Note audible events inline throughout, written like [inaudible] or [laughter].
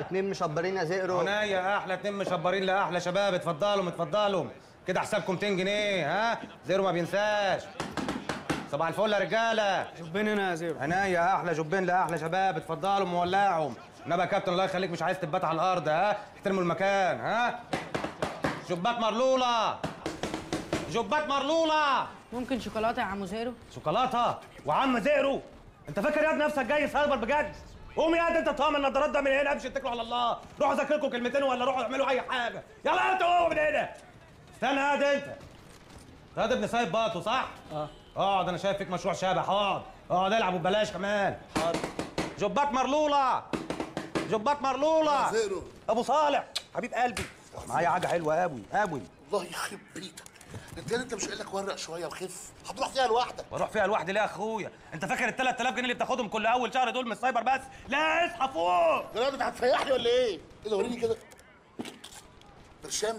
اتنين مشبرين يا زئرو. عناية أحلى اتنين مشبرين لأحلى شباب. اتفضلوا اتفضلوا. كده حسابكم 200 جنيه ها؟ زيرو ما بينساش. صباح الفل يا رجالة. جبين هنا يا زيرو عناية أحلى جبين لأحلى شباب. اتفضلوا مولعهم. انما يا كابتن الله يخليك مش عايز تبات على الأرض ها؟ احترموا المكان ها؟ جبات مرلوله جبات مرلوله ممكن شوكولاتة يا عمو زيرو شوكولاتة؟ وعم زئرو انت فاكر ياد نفسك جاي سايبر بجد؟ قوم ياد أنت طعم النضارات ده من هنا أمشي اتكلوا على الله. روحوا ذاكركم كلمتين ولا روحوا اعملوا أي حاجة. يلا انت قوم من هنا. استنى ياد أنت. ياد ابن سايب باطو صح؟ آه. اقعد أنا شايف فيك مشروع شبح اقعد اقعد العب وببلاش كمان. حاضر. جبات مرلولة. جبات مرلولة. زيرو. أبو صالح. حبيب قلبي. معايا حاجة حلوة قوي قوي الله يخرب بيتك. انت انت مش قايل لك ورق شوية وخف؟ هتروح فيها لوحدك. بروح فيها لوحدي ليه يا اخويا؟ انت فاكر ال 3000 جنيه اللي بتاخدهم كل اول شهر دول من السايبر بس؟ لا اصحى فوق. يا انت هتفيحني ولا إيه؟ إيه ده وريني كده. برشام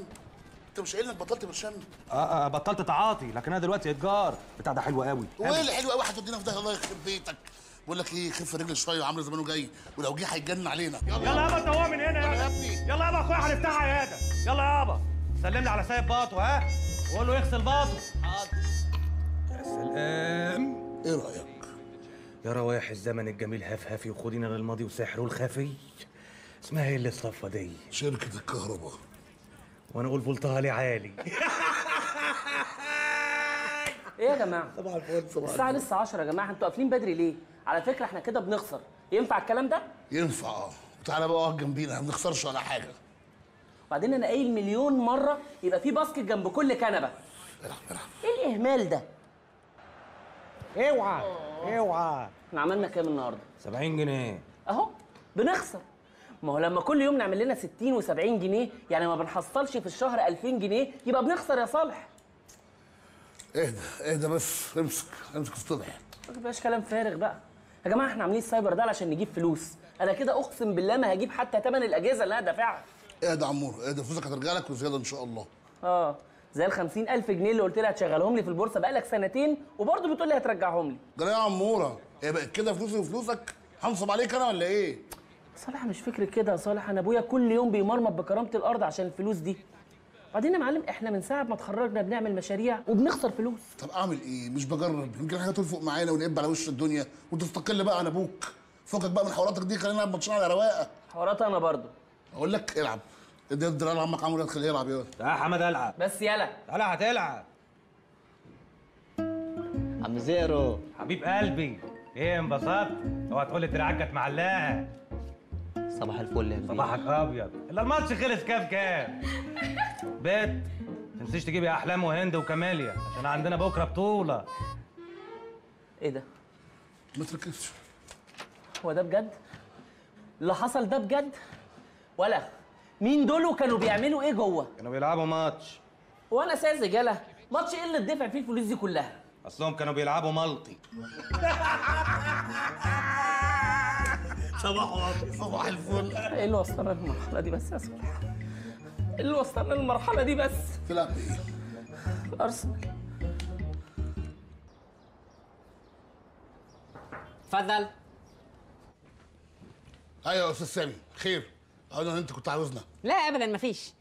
انت مش قايل انك بطلت برشام؟ آه آه بطلت تعاطي لكن أنا دلوقتي اتجار بتاع ده حلو قوي. وايه اللي حلو قوي؟ هتودينا في ده الله يخرب بيتك. بقول لك إيه خف رجل شوية وعامل زمانه جاي. ولو جه هيتجنن علينا. يلا يابا انت هو من هنا. يلا يا يلا ابني. يلا يابا أخويا هنفتحها يا ده يلا يابا سلم لي على سايب باطو ها؟ وقول له يغسل باطو حاضر يا سلام. إيه رأيك؟ يا روايح الزمن الجميل هفهفي وخدينا للماضي وسحره الخفي. اسمها إيه اللي الصفه دي؟ شركة الكهرباء. وأنا أقول فولتها لي عالي [laughs] إيه يا جماعة؟ صباح الفل صباح الساعة لسه 10 يا جماعة أنتوا قافلين بدري ليه؟ على فكرة إحنا كده بنخسر. ينفع الكلام ده؟ ينفع. آه وتعالى بقى اقعد جنبينا ما بنخسرش ولا حاجة. وبعدين أنا قايل مليون مره يبقى في باسكت جنب كل كنبه. إيه الاهمال ده؟ اوعى اوعى. إحنا عملنا كام النهارده؟ 70 جنيه. اهو بنخسر. ما هو لما كل يوم نعمل لنا 60 و70 جنيه يعني ما بنحصلش في الشهر 2000 جنيه يبقى بنخسر يا صالح. اهدى اهدى بس امسك امسك الصبح ما تبقاش كلام فارغ بقى. يا جماعة إحنا عاملين السايبر ده علشان نجيب فلوس. أنا كده أقسم بالله ما هجيب حتى ثمن الأجهزة اللي أنا دافعها. اهدى يا عمور اهدى فلوسك هترجع لك وزيادة إن شاء الله. آه. زي ال 50000 جنيه اللي قلت لي هتشغلهم لي في البورصة بقالك سنتين وبرضه بتقول لي هترجعهم لي. أنا يا عمورة هي بقت كده فلوسي وفلوسك هنصب عليك أنا ولا إيه؟ صالح مش فكرة كده يا صالح أنا أبويا كل يوم بيمرمط بكرامة الأرض عشان الفلوس دي. بعدين يا معلم إحنا من ساعة ما اتخرجنا بنعمل مشاريع وبنخسر فلوس. طب أعمل إيه؟ مش بجرب. يمكن حاجة تلفق معانا ونقب على وش الدنيا. وتستقل بقى عن أبوك. فكك بقى من حواراتك دي خلينا نلعب ماتشين على رواقة. حوارات أنا برضه. أقول لك إلعب. ادي الدراع لعمك عمرو خليه يلعب يلا يا حمد ألعب. بس يلا. تعالى هتلعب. عم زئرو حبيب قلبي إيه انبسطت؟ أوعى تقول لي دراعك كانت معلقة. صباح الفل يا كبير. صباحك أبيض. الا الماتش خلص كام كام بيت تنسيش تجيبي أحلام وهند وكماليا عشان عندنا بكرة بطولة. إيه ده؟ ما تركزش. هو ده بجد؟ اللي حصل ده بجد؟ ولا. مين دول وكانوا بيعملوا إيه جوه؟ كانوا بيلعبوا ماتش. وأنا ساذج يلا ماتش إيه اللي اتدفع فيه الفلوس دي كلها؟ أصلهم كانوا بيلعبوا ملطي. [laughs] صباح الفل. إيه اللي وصلنا للمرحله دي بس يا صالح إيه اللي وصلنا للمرحله دي بس؟ تلعب إيه؟ أرسنال. اتفضل أيوه يا أستاذ سامي. خير. أنا أنت كنت عاوزنا. لا ابدا مفيش.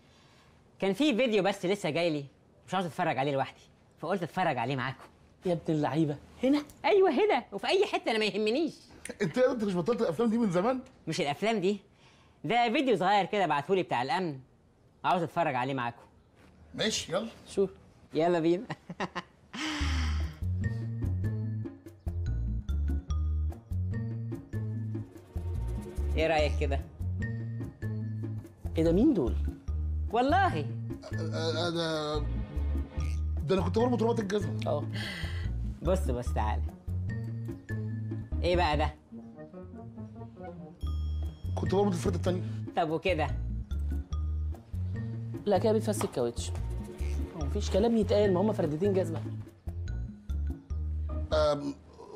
كان في فيديو بس لسه جاي لي مش عاوز أتفرج عليه لوحدي فقلت أتفرج عليه معاكم. يا ابن اللعيبة. هنا؟ أيوه هنا وفي أي حتة أنا ما يهمنيش. أنت انت مش بطلت الأفلام دي من زمان؟ مش الأفلام دي ده فيديو صغير كده بعتهولي بتاع الأمن عاوز أتفرج عليه معاكم. ماشي يلا. شوف يلا بينا. [laughs] إيه رأيك كده؟ إيه ده مين دول؟ والله. أنا ده أنا كنت بربط رباط الجزمه آه بص بص تعالى إيه بقى ده؟ كنت بربط الفرد التانية. طب وكده؟ لا كده بيتفس الكاوتش. مفيش كلام يتقال ما هم فردتين جزمة.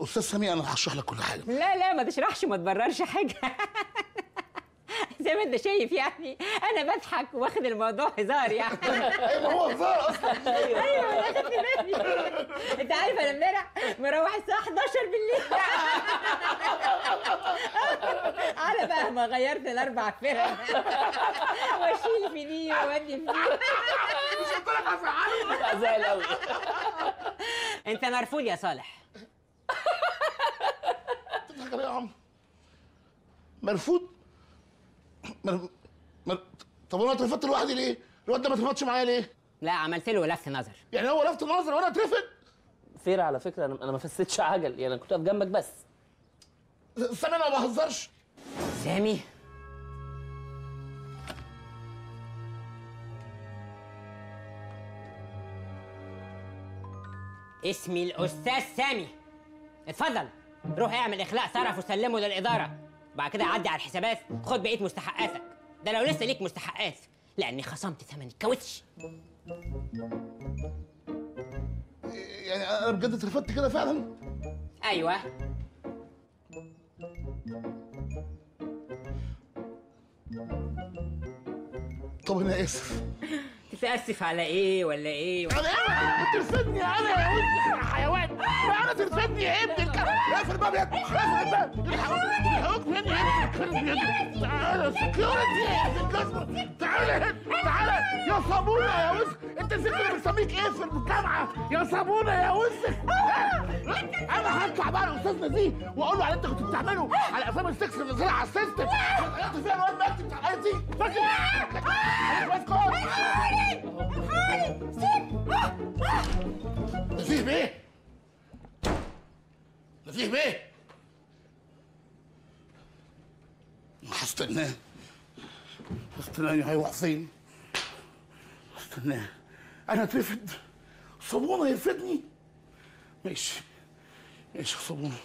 أستاذ سامي أنا هشرح لك كل حاجة. لا لا ما تشرحش ما تبررش حاجة. زي ما انت شايف يعني. أنا بضحك واخد الموضوع هزار يعني. [laughs] أيوه هو هزار أصلا. أيوه أنا خدت بالي. انت عارف أنا امبارح مروح الساعة 11 بالليل. [laughs] على بقى ما غيرت الاربع فرق. واشيل في دي واودي في دي. زعل قوي انت مرفوض يا صالح. تضحك يا عم. مرفوض؟ مر... مر... طب وأنا اترفدت لوحدي ليه؟ الواد ده ما اترفدش معايا ليه؟ لا عملت له لفت نظر. يعني هو لفت نظر وأنا اترفد؟ فير على فكرة أنا أنا ما فسيتش عجل يعني أنا كنت واقف جنبك بس. استنى أنا ما بهزرش. سامي. اسمي الأستاذ سامي. اتفضل. روح اعمل إخلاء طرف وسلمه للإدارة. بعد كده عدي على الحسابات. خد بقية مستحقاتك. ده لو لسه ليك مستحقات. لأني خصمت ثمن الكاوتش. يعني أنا بجد اترفدت كده فعلا؟ أيوه. طب أنا آسف. تتاسف على إيه ولا إيه أنا إيه؟ ترفدني أنا يا وسخ يا حيوان. أنا ترفدني يا ابن الكلب اقفل الباب يا ابني اقفل الباب. يا تعالى سكيورتي يا تعالى يا صابونة يا وسخ انت نسيت اللي بنسميك إيه في الجامعة؟ يا صابونة يا وسخ أنا هطلع بقى الاستاذ نزيه وأقول له على اللي انت كنت بتعمله على أفلام السكس اللي نزلها على السيستم. غيرت فيها الواد مجدي بتاع تي فاكر؟ أنا كويس نزيه بيه نزيه بيه هستناه هستناه هيروح فين هستناه أنا اترفد صابونة يرفدني. ماشي. ماشي صابونة.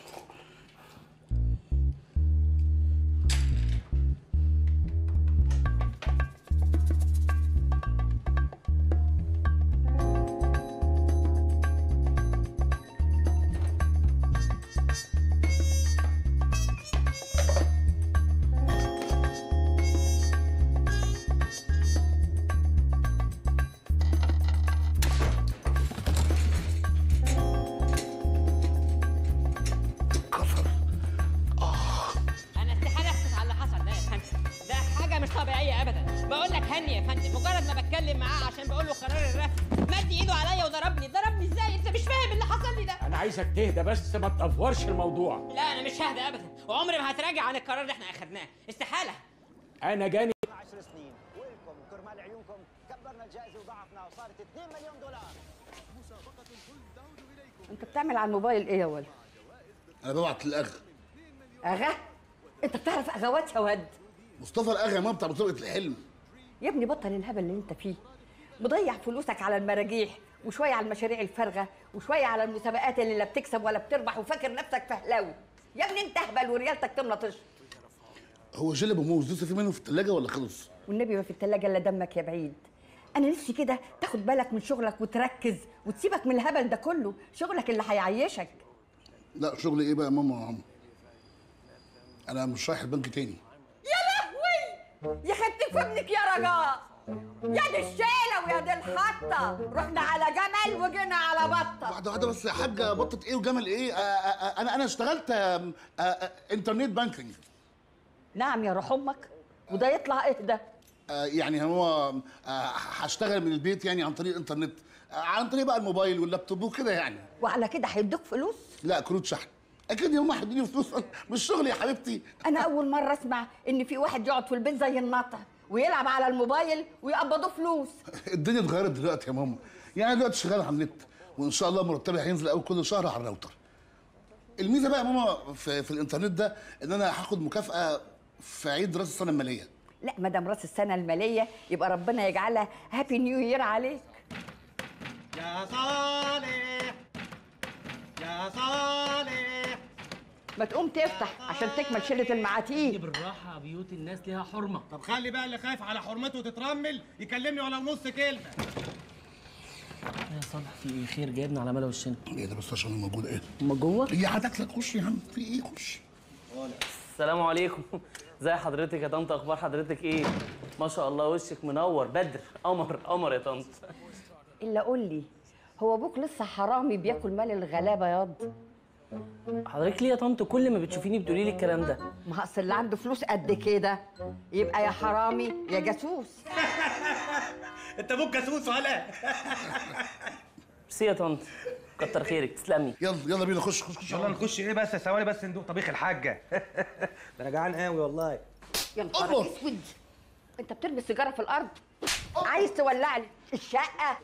أنا عايزك تهدى بس ما تأفورش الموضوع. لا أنا مش ههدى ابدا. وعمري ما هتراجع عن القرار اللي إحنا أخدناه. استحالة. أنا جاني 10 سنين. ولكم كرمال عيونكم. كبرنا الجائزة وضاعفنا وصارت 2 مليون دولار. أنت بتعمل على الموبايل إيه يا ولد؟ أنا ببعت للاغا أغا؟ أنت بتعرف أغوات يا ود مصطفى الاغا يا ماما بتاع مسابقة الحلم. يا ابني بطل الهبل اللي أنت فيه. مضيع فلوسك على المراجيح. وشوية على المشاريع الفارغة وشوية على المسابقات اللي لا بتكسب ولا بتربح وفاكر نفسك فهلاوي يا ابني انت اهبل وريالتك تملى طش هو جيلي موز لسه في منه في الثلاجه ولا خلص؟ والنبي ما في التلاجة إلا دمك يا بعيد. أنا نفسي كده تاخد بالك من شغلك وتركز وتسيبك من الهبل ده كله. شغلك اللي هيعيشك. لا شغل إيه بقى يا ماما يا عم؟ أنا مش رايح البنك تاني. يا خدت فمك يا رجاء! يا دي الشيلة ويا دي الحطة. رحنا على جمل وجينا على بطة. واحدة واحدة بس يا حاجة بطة إيه وجمل إيه؟ آه آه آه أنا أنا اشتغلت آه internet banking نعم يا روح أمك. وده يطلع اهدى آه يعني هو هيشتغل من البيت يعني عن طريق الانترنت. عن طريق بقى الموبايل واللابتوب وكده يعني. وعلى كده هيدوك فلوس؟ لا كروت شحن. أكيد يوم واحد يديني فلوس. [laughs] مش شغل يا حبيبتي. أنا أول مرة أسمع إن في واحد يقعد في البيت زي النطة. ويلعب على الموبايل ويقبضوه فلوس. الدنيا اتغيرت دلوقتي يا ماما. يعني دلوقتي شغال على النت وإن شاء الله مرتبي هينزل أول كل شهر على الراوتر. الميزة بقى يا ماما في, في الإنترنت ده إن أنا هاخد مكافأة في عيد رأس السنة المالية. لا مدام رأس السنة المالية يبقى ربنا يجعلها happy new year عليك. يا صالح يا صالح. ما تقوم تفتح عشان تكمل شلة المعاتيه بالراحه بيوت الناس ليها حرمة. طب خلي بقى اللي خايف على حرمته تترمل يكلمني ولو نص كلمة. يا صالح في إيه خير جايبنا على ملا وشنا. إيه ده بس عشان موجود إيه؟ اما جوه؟ هي هتاكلك خش يا عم. في إيه؟ خش. السلام عليكم. [laughs] ازي حضرتك يا طنط. أخبار حضرتك إيه؟ ما شاء الله وشك منور بدر قمر قمر يا طنط. إلا قول لي هو أبوك لسه حرامي بياكل مال الغلابة ياض؟ حضرتك ليه يا طنط كل ما بتشوفيني بتقولي لي الكلام ده. ما أصل اللي عنده فلوس قد كده. يبقى يا حرامي يا جاسوس. [laughs] انت أبوك جاسوس ولا؟ [laughs] ميرسي يا طنط كتر خيرك تسلمي. يلا يلا بينا خش خش خش. يلا نخش إيه بس؟ ثواني بس ندوق طبيخ الحاجة. [laughs] ده أنا جعان قوي والله. يا نهار أسود. انت بترمي السيجارة في الأرض؟ عايز تولع لي الشقة؟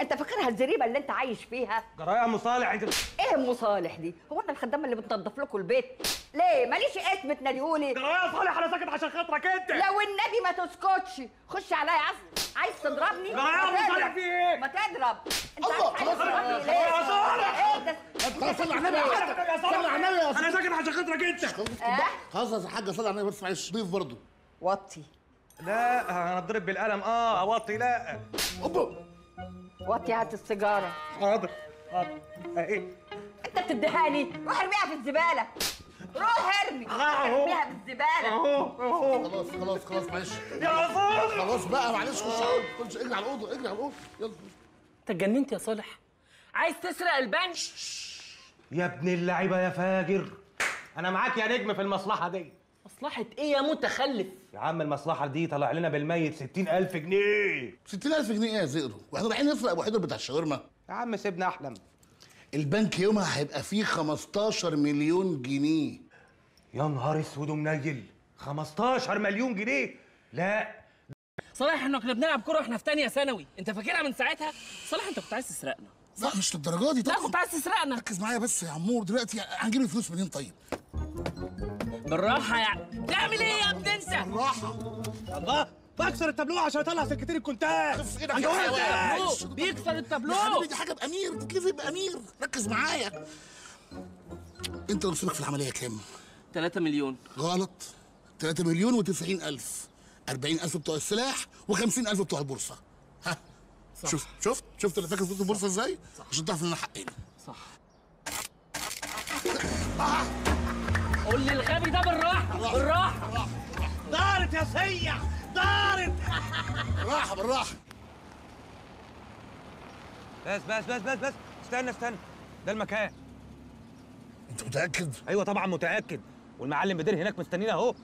انت فاكرها الزريبة اللي انت عايش فيها؟ جراية يا ام صالح انت إيه ام صالح دي؟ هو أنا الخدامة اللي بتنظف لكم البيت؟ ليه؟ ماليش اسم تناديهولي جراية يا صالح أنا ساكت عشان خاطرك أنت. لو النبي ما تسكتش خش عليا عايز عايز تضربني؟ جراية ام صالح. في إيه؟ ما تضرب انت الله، عايز خلاص. تضربني ليه؟ يا صالح. إيه ده؟ خلاص صلي على النبي. يا صلي على النبي. يا أنا ساكت عشان خاطرك أنت. خلاص يا حاجة صلي على النبي بس معلش ضيف برضه. وطي لا أنا اتضرب بالقلم. آه اوطي لا. أوبا. وطي هات السيجارة. حاضر حاضر. اهي أنت بتديهاني روح ارميها في الزبالة. روح ارمي. أهو. ارميها في الزبالة. أهو أهو. خلاص خلاص خلاص معلش يا صالح خلاص بقى معلش خش. خش اجري على الأوضة اجري على الأوضة. يلا. أنت اتجننت يا صالح. عايز تسرق البنك؟ يا ابن اللعيبة يا فاجر. أنا معاك يا نجم في المصلحة دي. مصلحة إيه يا متخلف؟ يا عم المصلحة دي طلع لنا بالميت 60000 جنيه. 60000 جنيه إيه يا زئرو؟ وإحنا رايحين نسرق ابو حيدر بتاع الشاورما. يا عم سيبنا أحلم. البنك يومها هيبقى فيه 15 مليون جنيه. يا نهار أسود ومنيل. 15 مليون جنيه. لا. صالح إحنا كنا بنلعب كورة وإحنا في تانية ثانوي. أنت فاكرها من ساعتها؟ صالح أنت كنت عايز تسرقنا. لا مش للدرجة دي لا طبعا. كنت عايز تسرقنا. ركز معايا بس يا عمور دلوقتي هنجيب الفلوس منين طيب؟ بالراحة يعني تعمل إيه يا ابني انسى؟ بالراحة. الله. بكسر التابلوه عشان اطلع سكتين الكونتاك خف إيدك يا بيكسر التابلوه. يا حبيبي دي حاجة بأمير. تتلفي بأمير. ركز معايا. انت نصيبك في العملية كام؟ 3 مليون. غلط. 3 مليون و90 ألف. 40 ألف بتوع السلاح و50 ألف بتوع البورصة. ها؟ صح. شوف شفت؟ شفت اللي فاكر فلوس البورصة إزاي؟ عشان تعرف إن أنا حقنا صح. لي الغبي ده بالراحة. بالراحة. دارت يا سيح دارت. بالراحة بالراحة. بس بس بس بس بس. استنى استنى. ده المكان. انت متأكد؟ أيوه طبعا متأكد. والمعلم بدير هناك مستنينا أهو.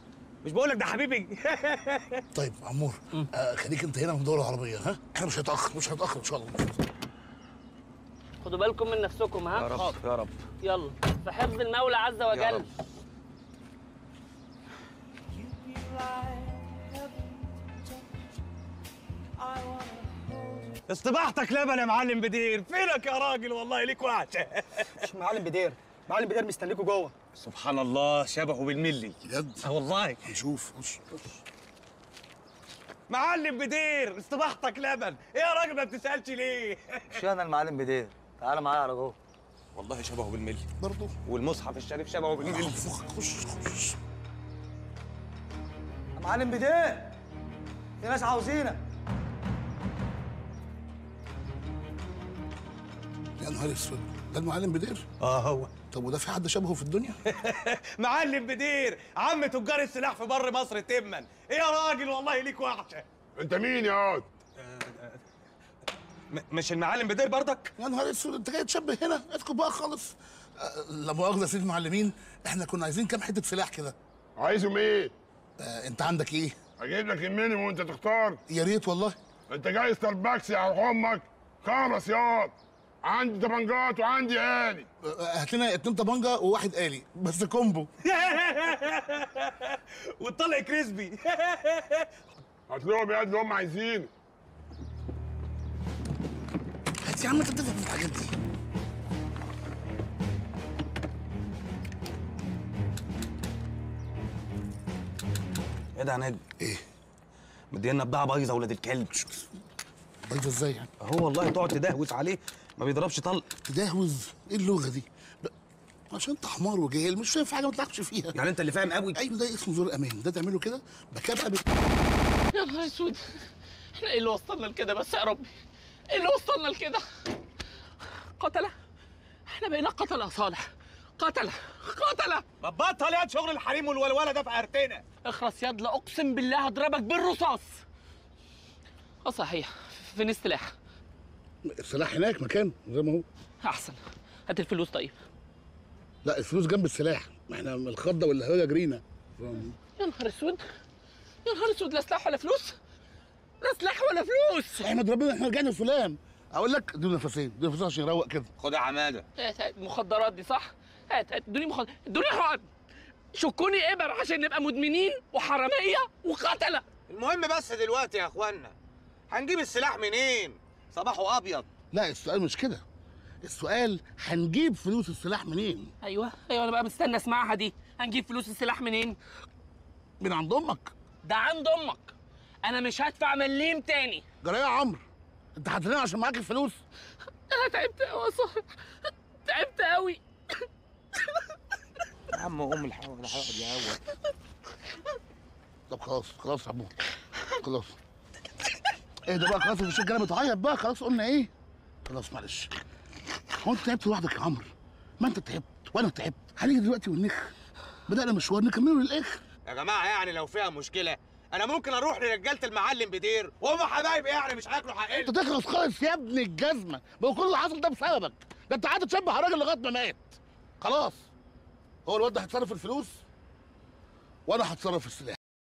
مش بقول لك ده حبيبي. [laughs] طيب عمور آه خليك أنت هنا من الدولة العربية ها؟ إحنا مش هنتاخر مش هنتاخر إن شاء الله. خدوا بالكم من نفسكم ها؟ يا رب يا رب. يلا في حفظ المولى عز وجل. رب. استباحتك لبن يا معلم بدير. فينك يا راجل؟ والله ليك وحشه [laughs] مش معلم بدير؟ معلم بدير مستنيكوا جوه. سبحان الله شبهه بالملي. بجد؟ آه والله. نشوف. خش معلم بدير استباحتك لبن. إيه يا راجل ما بتسألش ليه؟ [laughs] مش أنا المعلم بدير؟ تعالى معايا على جوه. والله شبهه بالملي. برضه والمصحف الشريف شبهه بالملي. خش خش معلم بدير في ناس عاوزينك. يا نهار اسود. ده المعلم بدير؟ آه هو. طب وده في حد شبهه في الدنيا؟ [laughs] معلم بدير عم تجار السلاح في بر مصر تمن إيه يا راجل؟ والله ليك وحشة. أنت مين يا؟ م- مش المعلم بدير برضك؟ يا نهار اسود أنت جاي تشبه هنا؟ اسكت بقى خالص. آه، لا مؤاخذة يا سيدي المعلمين إحنا كنا عايزين كام حتة سلاح كده. عايزهم إيه؟ آه انت عندك إيه؟ أجيب لك المينيموم وانت تختار. يا ريت والله. انت جاي ستاربكس يا أمك خلص ياض عندي طبنجات وعندي آلي. آه، هات لنا اتنين طبنجة وواحد آلي. بس combo. [laughs] وتطلع crispy. [laughs] هات لهم يا اللي هم عايزينه. هات يا عم انت بتفهم في الحاجات دي إيه ده يا نجم؟ إيه؟ مدينا بضاعة بايظة ولاد الكلب. بايظة إزاي يعني؟ اهو والله تقعد تدهوس عليه ما بيضربش طلق تدهوز؟ إيه اللغة دي؟ عشان انت حمار وجاهل مش فاهم في حاجة ما تلعبش فيها. يعني انت اللي فاهم قوي؟ أيوه ده اسمه زور أمان. ده تعمله كده؟ بكبقى بت... يا نهار اسود. إحنا إيه اللي وصلنا لكده بس يا ربي؟ إيه اللي وصلنا لكده؟ قتلة؟ إحنا بقينا قتلة يا صالح. قتله قتله ما تبطل يا شغل الحريم والولوله ده في قرتنا اخرس يد لا اقسم بالله هضربك بالرصاص. آه صحيح فين السلاح السلاح هناك مكان زي ما هو. احسن. هات الفلوس طيب. لا الفلوس جنب السلاح. ما إحنا من الخضة والهويه جرينا. يا نهار اسود. يا نهار اسود لا سلاح ولا فلوس؟ لا سلاح ولا فلوس. احمد ربنا إحنا رجعنا فلان أقول لك ادوني نفسين ادوني نفسين عشان يروق كده. خد يا هات المخدرات دي صح؟ هات هات ادوني مخدرات ادوني حقن. شكوني ابر عشان نبقى مدمنين وحرامية وقتله المهم بس دلوقتي يا إخوانا هنجيب السلاح منين؟ صباحه أبيض. لا السؤال مش كده. السؤال هنجيب فلوس السلاح منين؟ أيوه أيوه أنا بقى مستني أسمعها دي. هنجيب فلوس السلاح منين؟ من عند أمك. ده عند أمك. أنا مش هدفع مليم تاني. جرى يا عمرو. أنت هتنام عشان معاك الفلوس؟ أنا تعبت قوي يا صاحبي تعبت قوي يا عم ام الحوض الحوض يا اول طب خلاص خلاص يا عمو. خلاص. إيه ده بقى؟ خلاص مش الجنة بتعيط بقى. خلاص قلنا إيه؟ خلاص معلش. هو انت تعبت لوحدك يا عمرو؟ ما انت تعبت وأنا تعبت. هنيجي دلوقتي ونخ. بدأنا مشوار نكمله للآخر. يا جماعة يعني لو فيها مشكلة أنا ممكن أروح لرجالة المعلم بدير. وهم حبايبي يعني؟ مش هياكلوا حقنا انت تخلص خالص يا ابن الجزمة. ما هو كل اللي حصل ده بسببك. ده انت قعدت تشبه راجل لغاية ما مات. خلاص. هو الواد ده هيتصرف الفلوس وأنا هتصرف السلاح.